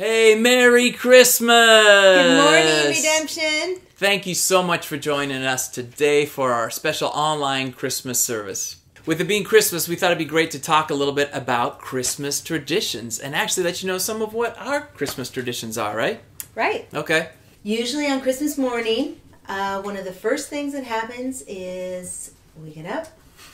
Hey, Merry Christmas! Good morning, Redemption. Thank you so much for joining us today for our special online Christmas service. With it being Christmas, we thought it'd be great to talk a little bit about Christmas traditions and actually let you know some of what our Christmas traditions are, right? Right. Okay. Usually on Christmas morning, uh, one of the first things that happens is we get up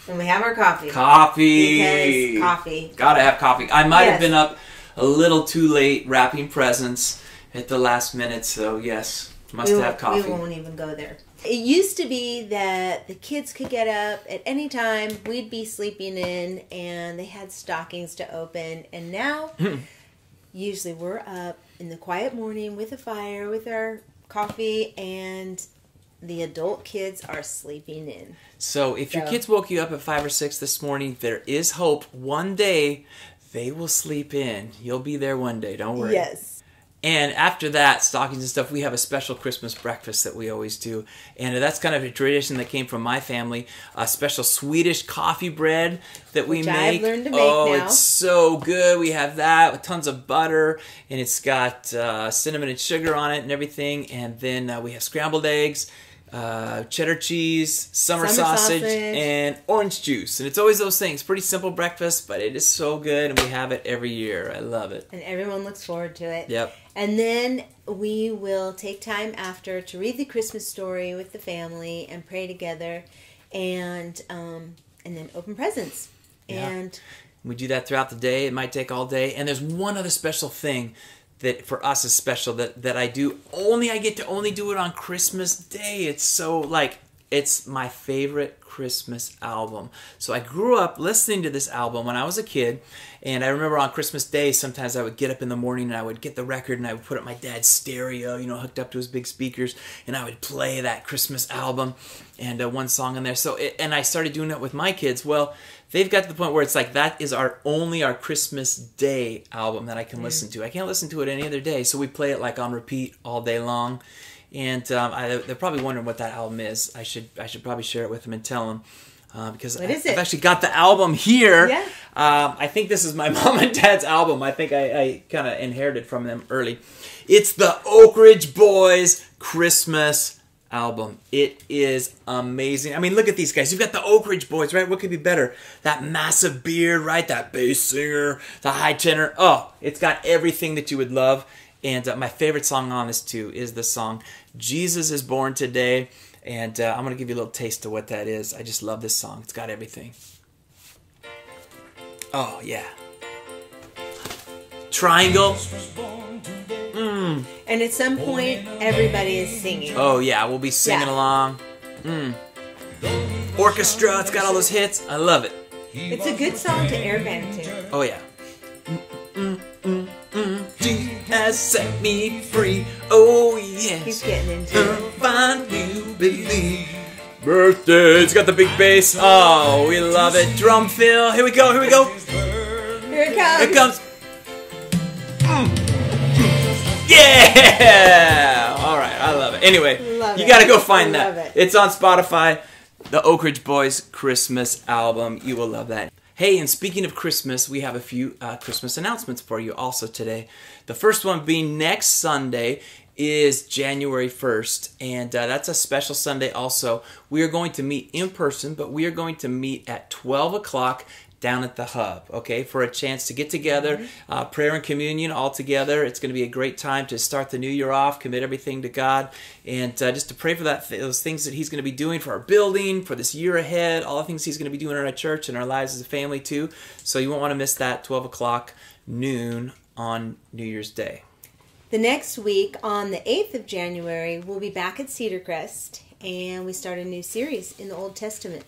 and we have our coffee. Coffee! Because coffee. Gotta have coffee. I might have been up a little too late wrapping presents at the last minute, so yes, must we, have coffee. we won't even go there. It used to be that the kids could get up at any time. We'd be sleeping in, and they had stockings to open. And now, hmm. usually we're up in the quiet morning with a fire, with our coffee, and the adult kids are sleeping in. So if your kids woke you up at five or six this morning, there is hope. One day they will sleep in. You'll be there one day. Don't worry. Yes. And after that, stockings and stuff, we have a special Christmas breakfast that we always do. And that's kind of a tradition that came from my family. A special Swedish coffee bread that we Which I've make. learned to make oh, now. it's so good. We have that with tons of butter, and it's got uh, cinnamon and sugar on it and everything. And then uh, we have scrambled eggs. Uh, cheddar cheese, summer, Summer sausage, sausage. and orange juice. And it's always those things. Pretty simple breakfast, but it is so good, and we have it every year. I love it. And everyone looks forward to it. Yep. And then we will take time after to read the Christmas story with the family and pray together, and um, and then open presents. Yeah. And We do that throughout the day. It might take all day. And there's one other special thing that for us is special that, that I do. Only I get to only do it on Christmas Day. It's so like it's my favorite Christmas album. So I grew up listening to this album when I was a kid, and I remember on Christmas Day sometimes I would get up in the morning and I would get the record and I would put up my dad's stereo, you know, hooked up to his big speakers, and I would play that Christmas album and uh, one song in there. So it, and I started doing it with my kids. Well, they've got to the point where it's like that is our only our Christmas Day album that I can listen to. I can't listen to it any other day, so we play it like on repeat all day long. And um, I, they're probably wondering what that album is. I should I should probably share it with them and tell them. Uh, because What I, is I've actually got the album here. Yeah. Um, I think this is my mom and dad's album. I think I, I kind of inherited from them early. It's the Oak Ridge Boys Christmas album. It is amazing. I mean, look at these guys. You've got the Oak Ridge Boys, right? What could be better? That massive beard, right? That bass singer, the high tenor. Oh, it's got everything that you would love. And uh, my favorite song on this too is the song "Jesus is Born Today." And uh, I'm gonna give you a little taste of what that is. I just love this song. It's got everything. Oh yeah. Triangle. and at some point, everybody is singing. Oh yeah, we'll be singing Yeah. along. Mm. Orchestra, it's got all those hits. I love it. It's a good song to airband to. Oh yeah. Has set me free. Oh yes. He's getting into it. Find you believe. Birthday. It's got the big bass. Oh, we love it. Drum fill. Here we go. Here we go. Here it comes. Here it comes. Yeah! All right, I love it. Anyway, Love you got to go find that. it. It's on Spotify. The Oak Ridge Boys Christmas album. You will love that. Hey, and speaking of Christmas, we have a few uh, Christmas announcements for you also today. The first one being next Sunday is January 1st, and uh, that's a special Sunday also. We are going to meet in person, but we are going to meet at 12 o'clock down at the hub, okay, for a chance to get together, uh, prayer and communion all together. It's going to be a great time to start the new year off, commit everything to God, and uh, just to pray for that those things that He's going to be doing for our building, for this year ahead, all the things He's going to be doing in our church and our lives as a family too. So you won't want to miss that 12 o'clock noon on New Year's Day. The next week, on the 8th of January, we'll be back at Cedarcrest and we start a new series in the Old Testament.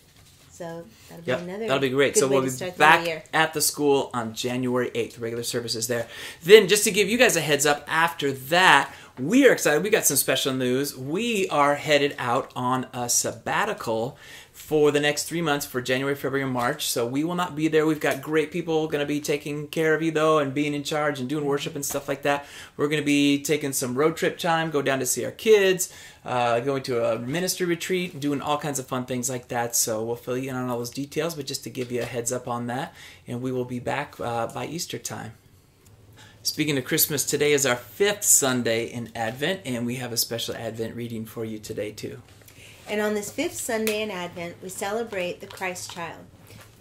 So that'll be Yep, another that'll be great. So we'll be start the back at the school on January 8th. Regular services there. Then, just to give you guys a heads up, after that, we are excited. We got some special news. We are headed out on a sabbatical for the next three months for January, February, and March. So we will not be there. We've got great people going to be taking care of you though, and being in charge and doing worship and stuff like that. We're going to be taking some road trip time, go down to see our kids, uh, going to a ministry retreat, doing all kinds of fun things like that. So we'll fill you in on all those details, but just to give you a heads up on that, and we will be back uh, by Easter time. Speaking of Christmas, today is our fifth Sunday in Advent, and we have a special Advent reading for you today, too. And on this fifth Sunday in Advent, we celebrate the Christ child.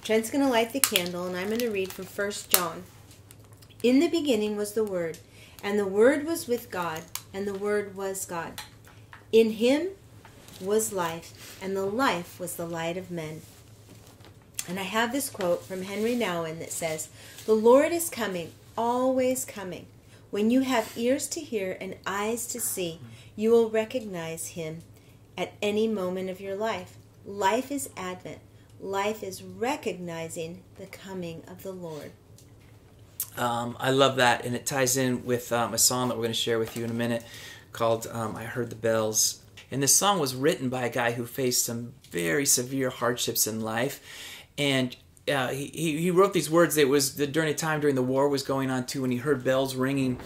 Trent's going to light the candle, and I'm going to read from 1 John. In the beginning was the Word, and the Word was with God, and the Word was God. In him was life, and the life was the light of men. And I have this quote from Henri Nouwen that says, The Lord is coming, always coming. When you have ears to hear and eyes to see, you will recognize him at any moment of your life. Life is Advent. Life is recognizing the coming of the Lord. Um, I love that, and it ties in with um, a song that we're going to share with you in a minute called um, I Heard the Bells. And this song was written by a guy who faced some very severe hardships in life. And uh, he, he wrote these words. It was the, during a time during the war was going on too, and he heard bells ringing,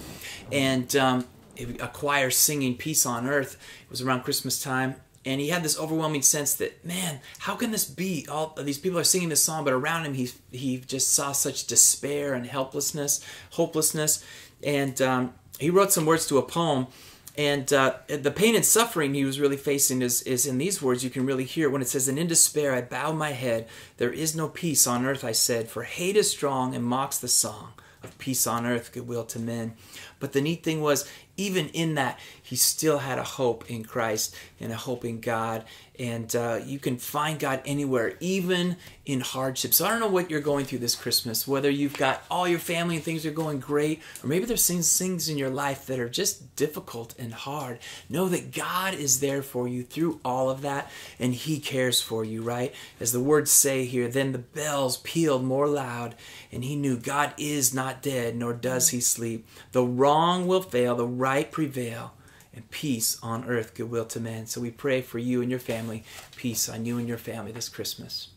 and um, a choir singing "Peace on Earth." It was around Christmas time, and he had this overwhelming sense that man how can this be? All these people are singing this song but around him he he just saw such despair and helplessness hopelessness and um, he wrote some words to a poem and uh, the pain and suffering he was really facing is, is in these words. You can really hear when it says and in despair i bow my head. There is no peace on earth i said for hate is strong and mocks the song of peace on earth goodwill to men but the neat thing was even in that, he still had a hope in Christ and a hope in God. And uh, you can find God anywhere, even in hardship. So I don't know what you're going through this Christmas, whether you've got all your family and things are going great, or maybe there's things, things in your life that are just difficult and hard. Know that God is there for you through all of that, and He cares for you, right? As the words say here, then the bells pealed more loud, and he knew God is not dead, nor does He sleep. The wrong will fail, the right prevail and peace on earth, goodwill to men. So we pray for you and your family, peace on you and your family this Christmas.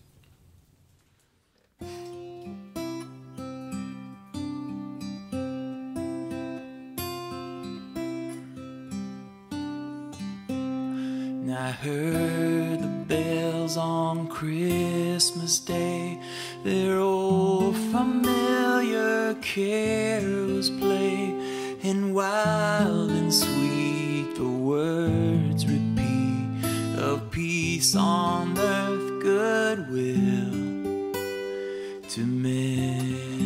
I heard the bells on Christmas Day, their old familiar carols play, and wild and sweet the words repeat of peace on earth, goodwill to men.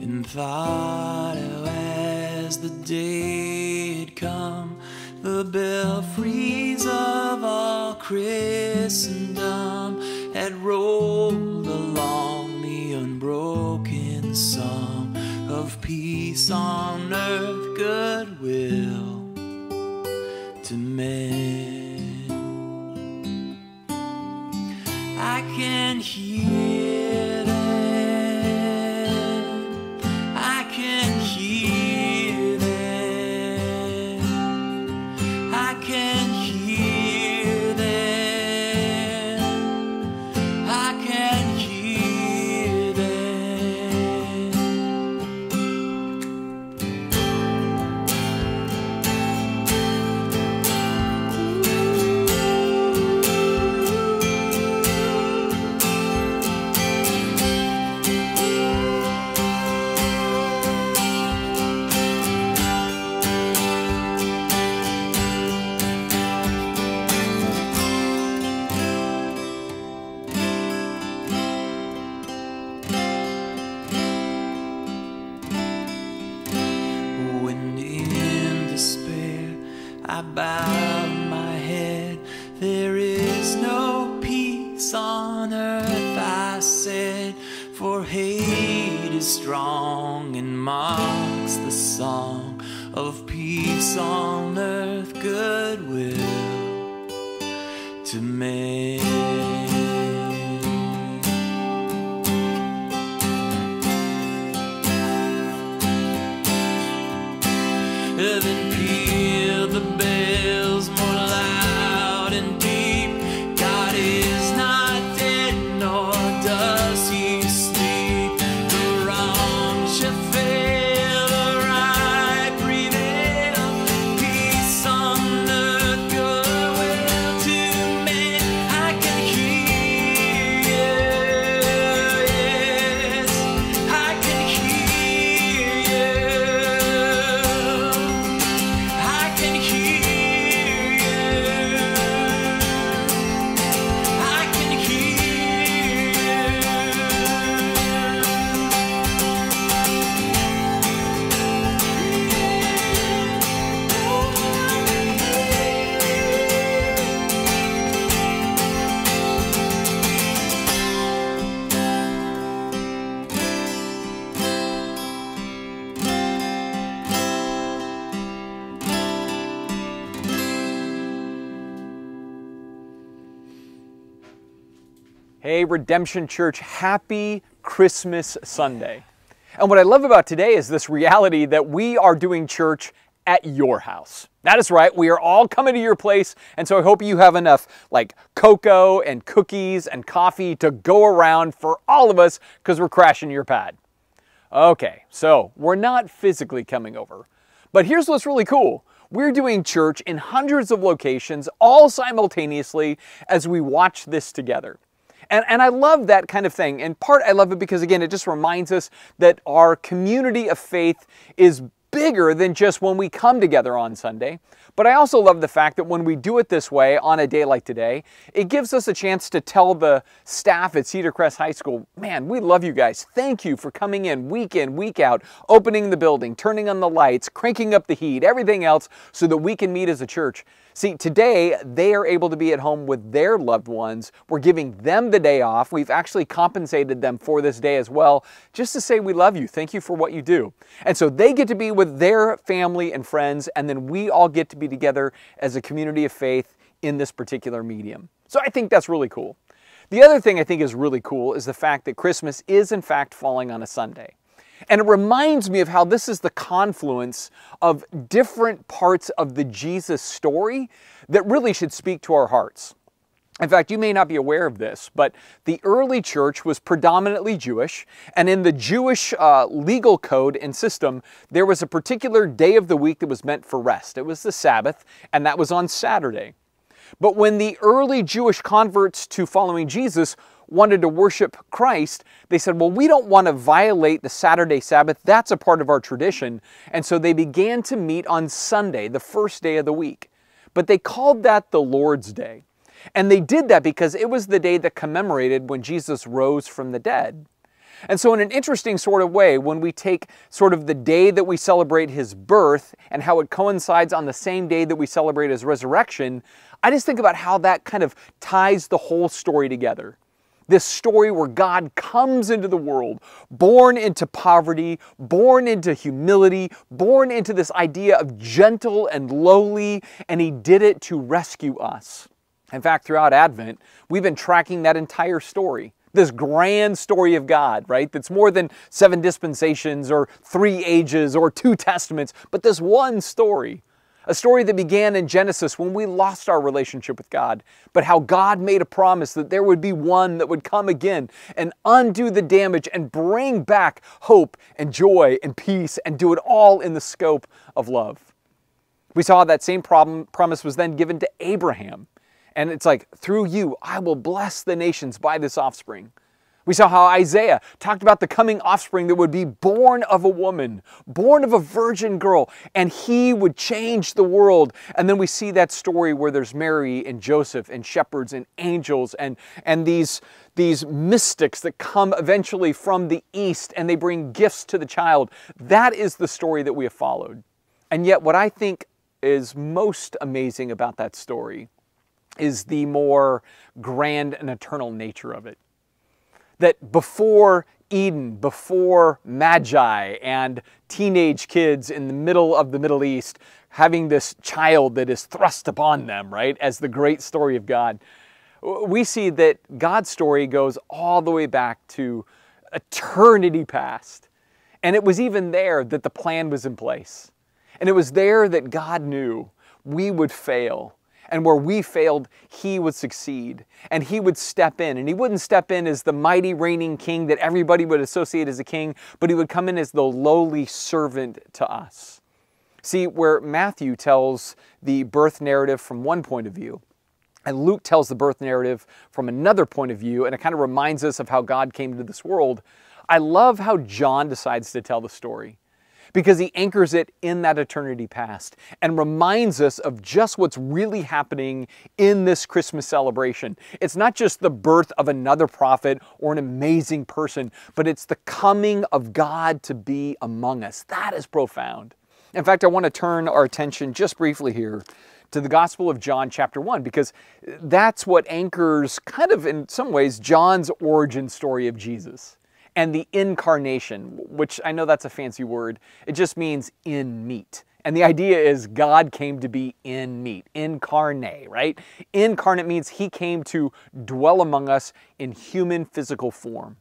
And thought how as the day had come, the belfries of all Christendom unbroken song of peace on earth, goodwill to men. I can hear them. I can hear them. I can I bow my head, there is no peace on earth, I said, for hate is strong and mocks the song of peace on earth, goodwill to men. Hey, Redemption Church, happy Christmas Sunday. And what I love about today is this reality that we are doing church at your house. That is right, we are all coming to your place, and so I hope you have enough like cocoa and cookies and coffee to go around for all of us because we're crashing your pad. Okay, so we're not physically coming over, but here's what's really cool. We're doing church in hundreds of locations all simultaneously as we watch this together. And, and I love that kind of thing. In part, I love it because, again, it just reminds us that our community of faith is bigger than just when we come together on Sunday. But I also love the fact that when we do it this way on a day like today, it gives us a chance to tell the staff at Cedarcrest High School, man, we love you guys. Thank you for coming in week in, week out, opening the building, turning on the lights, cranking up the heat, everything else so that we can meet as a church. See, today they are able to be at home with their loved ones. We're giving them the day off. We've actually compensated them for this day as well, just to say we love you. Thank you for what you do. And so they get to be with their family and friends, and then we all get to be together as a community of faith in this particular medium. So I think that's really cool. The other thing I think is really cool is the fact that Christmas is in fact falling on a Sunday. And it reminds me of how this is the confluence of different parts of the Jesus story that really should speak to our hearts. In fact, you may not be aware of this, but the early church was predominantly Jewish, and in the Jewish uh, legal code and system, there was a particular day of the week that was meant for rest. It was the Sabbath, and that was on Saturday. But when the early Jewish converts to following Jesus wanted to worship Christ, they said, well, we don't want to violate the Saturday Sabbath. That's a part of our tradition. And so they began to meet on Sunday, the first day of the week. But they called that the Lord's Day. And they did that because it was the day that commemorated when Jesus rose from the dead. And so, in an interesting sort of way, when we take sort of the day that we celebrate his birth and how it coincides on the same day that we celebrate his resurrection, I just think about how that kind of ties the whole story together. This story where God comes into the world, born into poverty, born into humility, born into this idea of gentle and lowly, and He did it to rescue us. In fact, throughout Advent, we've been tracking that entire story. This grand story of God, right? That's more than seven dispensations or three ages or two testaments, but this one story a story that began in Genesis when we lost our relationship with God, but how God made a promise that there would be one that would come again and undo the damage and bring back hope and joy and peace and do it all in the scope of love. We saw that same problem, promise was then given to Abraham. And it's like, through you, I will bless the nations by this offspring. We saw how Isaiah talked about the coming offspring that would be born of a woman, born of a virgin girl, and he would change the world. And then we see that story where there's Mary and Joseph and shepherds and angels and, and these, these mystics that come eventually from the east and they bring gifts to the child. That is the story that we have followed. And yet, what I think is most amazing about that story is the more grand and eternal nature of it that before Eden, before Magi and teenage kids in the middle of the Middle East having this child that is thrust upon them, right, as the great story of God, we see that God's story goes all the way back to eternity past. And it was even there that the plan was in place. And it was there that God knew we would fail and where we failed, he would succeed and he would step in. And he wouldn't step in as the mighty reigning king that everybody would associate as a king, but he would come in as the lowly servant to us. See, where Matthew tells the birth narrative from one point of view, and Luke tells the birth narrative from another point of view, and it kind of reminds us of how God came into this world. I love how John decides to tell the story because he anchors it in that eternity past and reminds us of just what's really happening in this Christmas celebration. It's not just the birth of another prophet or an amazing person, but it's the coming of God to be among us. That is profound. In fact, I want to turn our attention just briefly here to the Gospel of John, chapter 1, because that's what anchors, kind of in some ways, John's origin story of Jesus and the incarnation, which I know that's a fancy word. It just means in meat. And the idea is God came to be in meat, incarnate, right? Incarnate means he came to dwell among us in human physical form.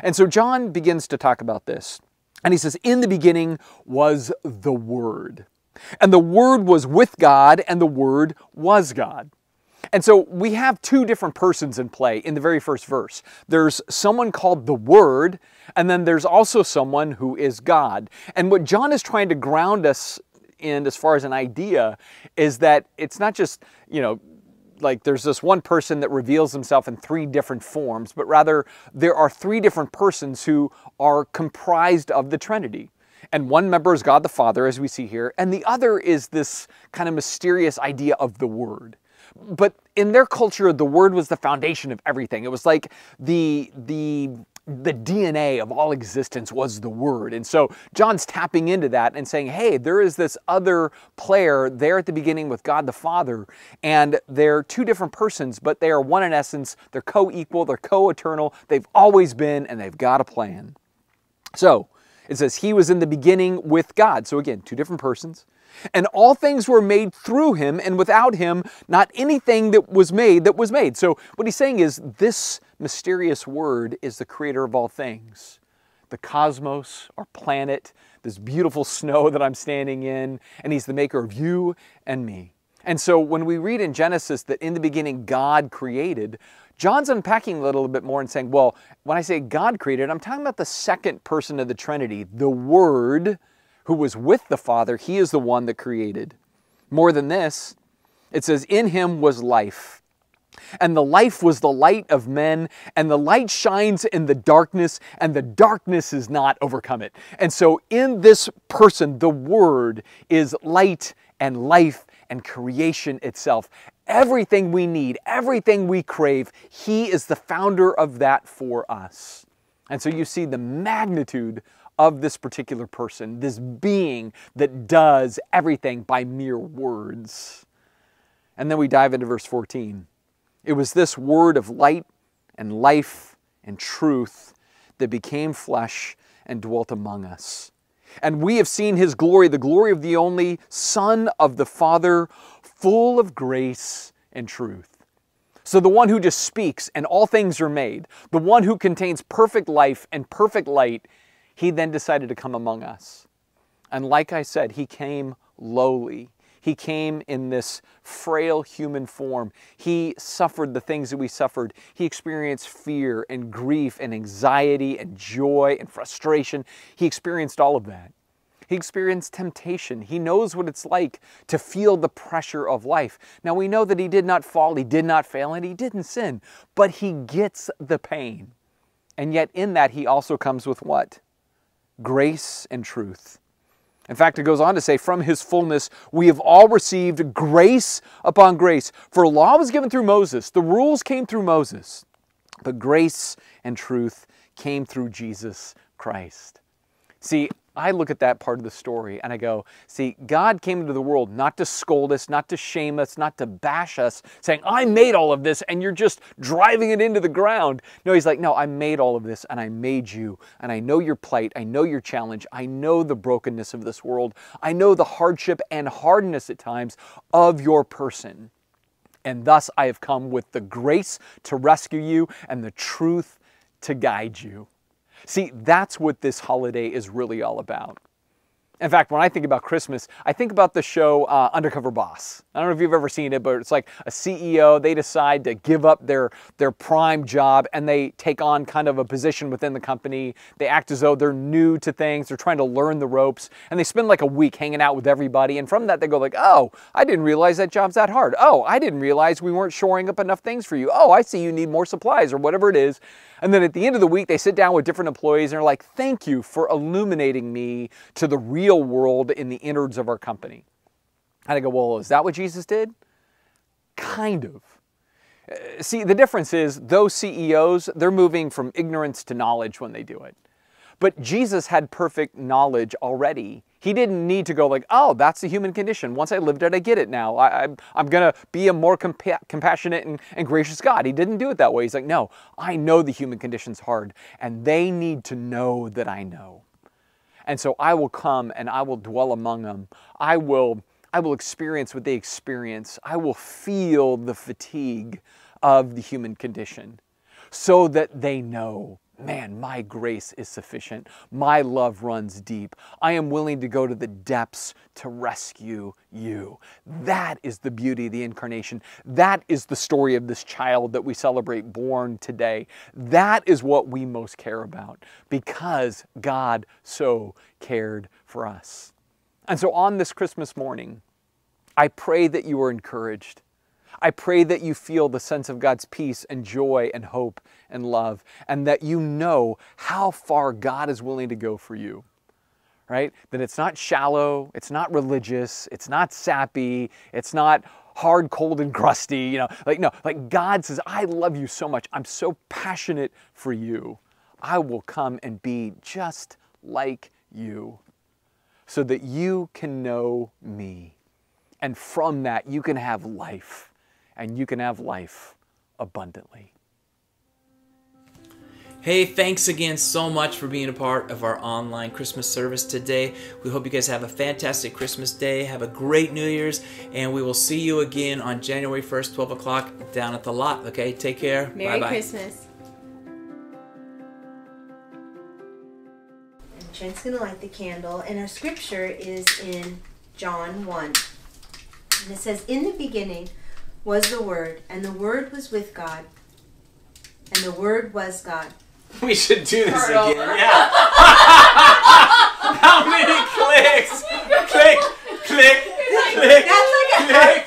And so John begins to talk about this. And he says, In the beginning was the Word. And the Word was with God, and the Word was God. And so we have two different persons in play in the very first verse. There's someone called the Word, and then there's also someone who is God. And what John is trying to ground us in, as far as an idea, is that it's not just, you know, like there's this one person that reveals himself in three different forms, but rather there are three different persons who are comprised of the Trinity. And one member is God the Father, as we see here, and the other is this kind of mysterious idea of the Word. But in their culture, the Word was the foundation of everything. It was like the the the DNA of all existence was the Word. And so John's tapping into that and saying, hey, there is this other player there at the beginning with God the Father, and they're two different persons, but they are one in essence. They're co equal, they're co eternal, they've always been, and they've got a plan. So it says, He was in the beginning with God. So again, two different persons. And all things were made through him, and without him, not anything that was made that was made. So, what he's saying is this mysterious word is the creator of all things the cosmos, our planet, this beautiful snow that I'm standing in, and he's the maker of you and me. And so, when we read in Genesis that in the beginning God created, John's unpacking a little bit more and saying, well, when I say God created, I'm talking about the second person of the Trinity, the Word who was with the Father, he is the one that created. More than this, it says, In him was life. And the life was the light of men, and the light shines in the darkness, and the darkness is not overcome it. And so, in this person, the Word is light and life and creation itself. Everything we need, everything we crave, He is the founder of that for us. And so, you see the magnitude of this particular person, this being that does everything by mere words. And then we dive into verse 14. It was this word of light and life and truth that became flesh and dwelt among us. And we have seen his glory, the glory of the only Son of the Father, full of grace and truth. So, the one who just speaks and all things are made, the one who contains perfect life and perfect light, he then decided to come among us. And like I said, he came lowly. He came in this frail human form. He suffered the things that we suffered. He experienced fear and grief and anxiety and joy and frustration. He experienced all of that. He experienced temptation. He knows what it's like to feel the pressure of life. Now, we know that he did not fall, he did not fail, and he didn't sin, but he gets the pain. And yet, in that, he also comes with what? grace and truth. In fact, it goes on to say, from his fullness, we have all received grace upon grace. For law was given through Moses, the rules came through Moses, but grace and truth came through Jesus Christ. See, I look at that part of the story and I go, see, God came into the world not to scold us, not to shame us, not to bash us, saying, I made all of this and you're just driving it into the ground. No, He's like, no, I made all of this and I made you and I know your plight. I know your challenge. I know the brokenness of this world. I know the hardship and hardness at times of your person. And thus I have come with the grace to rescue you and the truth to guide you. See, that's what this holiday is really all about. In fact, when I think about Christmas, I think about the show uh, Undercover Boss. I don't know if you've ever seen it, but it's like a CEO, they decide to give up their, their prime job and they take on kind of a position within the company. They act as though they're new to things, they're trying to learn the ropes, and they spend like a week hanging out with everybody. And from that, they go like, oh, I didn't realize that job's that hard. Oh, I didn't realize we weren't shoring up enough things for you. Oh, I see you need more supplies or whatever it is. And then at the end of the week, they sit down with different employees and are like, thank you for illuminating me to the real world in the innards of our company. And I go, well, is that what Jesus did? Kind of. Uh, see, the difference is those CEOs, they're moving from ignorance to knowledge when they do it. But Jesus had perfect knowledge already. He didn't need to go like, oh, that's the human condition. Once I lived it, I get it now. I, am going to be a more compa- compassionate and, and gracious God. He didn't do it that way. He's like, no, I know the human condition's hard, and they need to know that I know. And so I will come and I will dwell among them. I will I will experience what they experience. I will feel the fatigue of the human condition so that they know man, my grace is sufficient. My love runs deep. I am willing to go to the depths to rescue you. That is the beauty of the incarnation. That is the story of this child that we celebrate born today. That is what we most care about because God so cared for us. And so on this Christmas morning, I pray that you are encouraged. I pray that you feel the sense of God's peace and joy and hope and love, and that you know how far God is willing to go for you. Right? That it's not shallow, it's not religious, it's not sappy, it's not hard, cold, and crusty. You know, like no, like God says, I love you so much. I'm so passionate for you. I will come and be just like you so that you can know me. And from that, you can have life, and you can have life abundantly. Hey, thanks again so much for being a part of our online Christmas service today. We hope you guys have a fantastic Christmas day, have a great New Year's, and we will see you again on January 1st, 12 o'clock, down at the lot. Okay, take care. Merry Bye-bye. Christmas. And Trent's going to light the candle, and our scripture is in John 1. And it says, In the beginning was the Word, and the Word was with God, and the Word was God. We should do this Start again. Over. Yeah. How many clicks? click, click, click, click. That's like a click.